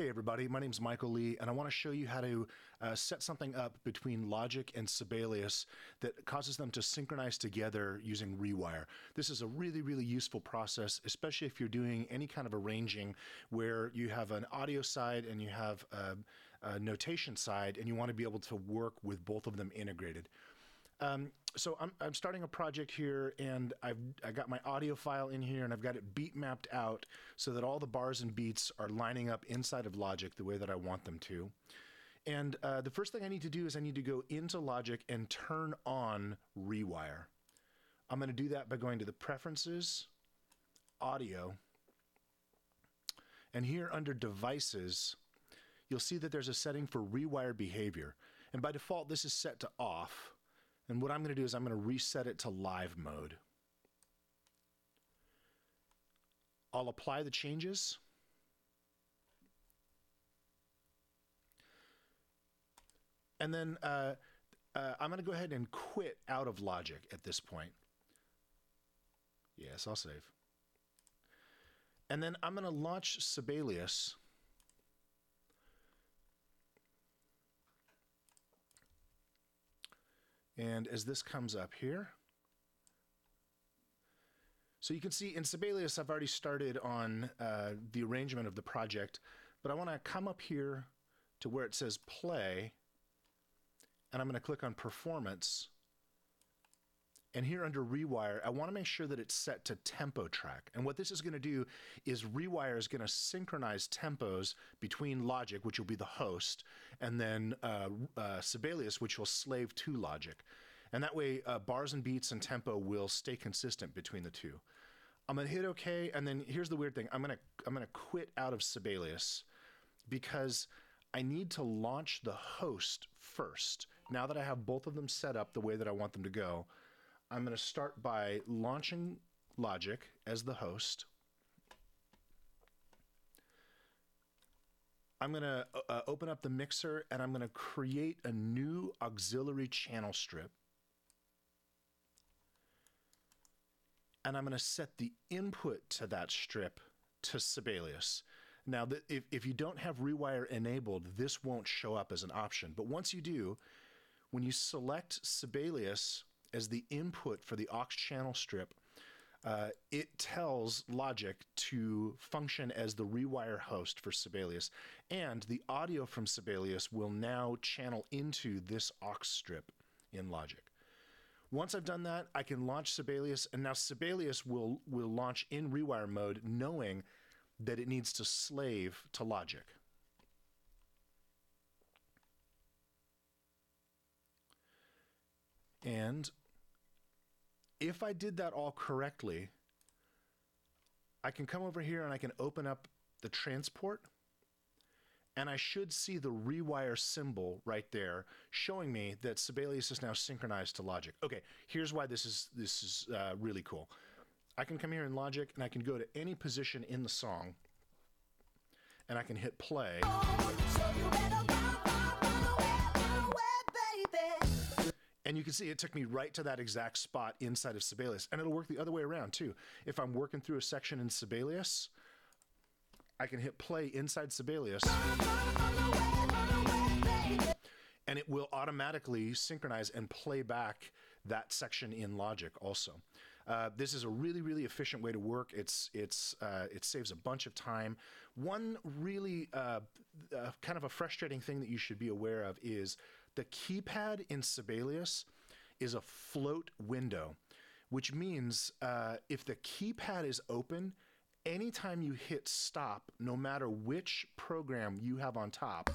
Hey everybody, my name is Michael Lee, and I want to show you how to uh, set something up between Logic and Sibelius that causes them to synchronize together using Rewire. This is a really, really useful process, especially if you're doing any kind of arranging where you have an audio side and you have a, a notation side, and you want to be able to work with both of them integrated. Um, so I'm, I'm starting a project here and I've I got my audio file in here and I've got it beat mapped out so that all the bars and beats are lining up inside of Logic the way that I want them to. And uh, the first thing I need to do is I need to go into Logic and turn on Rewire. I'm going to do that by going to the Preferences, Audio, and here under Devices, you'll see that there's a setting for Rewire Behavior. And by default, this is set to off. And what I'm going to do is I'm going to reset it to live mode. I'll apply the changes. And then uh, uh, I'm going to go ahead and quit out of Logic at this point. Yes, I'll save. And then I'm going to launch Sibelius. And as this comes up here, so you can see in Sibelius, I've already started on uh, the arrangement of the project, but I want to come up here to where it says play, and I'm going to click on performance, and here under Rewire, I want to make sure that it's set to tempo track. And what this is going to do is Rewire is going to synchronize tempos between Logic, which will be the host, and then uh, uh, Sibelius, which will slave to Logic. And that way, uh, bars and beats and tempo will stay consistent between the two. I'm going to hit OK, and then here's the weird thing. I'm going to I'm going to quit out of Sibelius because I need to launch the host first. Now that I have both of them set up the way that I want them to go, I'm going to start by launching Logic as the host. I'm going to uh, uh, open up the mixer and I'm going to create a new auxiliary channel strip. And I'm going to set the input to that strip to Sibelius. Now, if, if you don't have Rewire enabled, this won't show up as an option. But once you do, when you select Sibelius as the input for the aux channel strip, uh, it tells Logic to function as the rewire host for Sibelius, and the audio from Sibelius will now channel into this aux strip in Logic. Once I've done that, I can launch Sibelius, and now Sibelius will will launch in rewire mode, knowing that it needs to slave to Logic. And if I did that all correctly, I can come over here and I can open up the transport and I should see the rewire symbol right there showing me that Sibelius is now synchronized to Logic. Okay, here's why this is this is uh, really cool. I can come here in Logic and I can go to any position in the song and I can hit play. And you can see it took me right to that exact spot inside of Sibelius. And it'll work the other way around too. If I'm working through a section in Sibelius, I can hit play inside Sibelius. And it will automatically synchronize and play back that section in Logic also. Uh, this is a really, really efficient way to work. It's it's uh, it saves a bunch of time. One really uh, uh, kind of a frustrating thing that you should be aware of is the keypad in Sibelius is a float window, which means uh, if the keypad is open, anytime you hit stop, no matter which program you have on top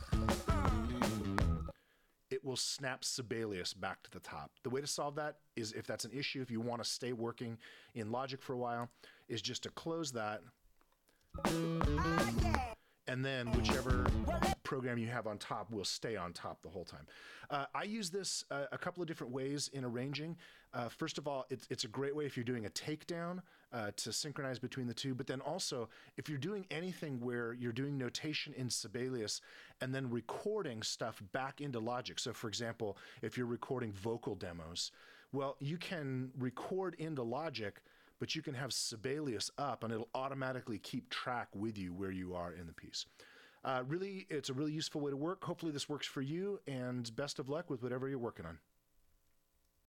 it will snap Sibelius back to the top. The way to solve that is if that's an issue, if you want to stay working in Logic for a while, is just to close that. And then whichever program you have on top will stay on top the whole time. Uh, I use this uh, a couple of different ways in arranging. Uh, first of all, it's, it's a great way if you're doing a takedown uh, to synchronize between the two, but then also if you're doing anything where you're doing notation in Sibelius and then recording stuff back into Logic. So, for example, if you're recording vocal demos, well, you can record into Logic but you can have Sibelius up and it'll automatically keep track with you where you are in the piece. Uh, really, it's a really useful way to work. Hopefully, this works for you, and best of luck with whatever you're working on.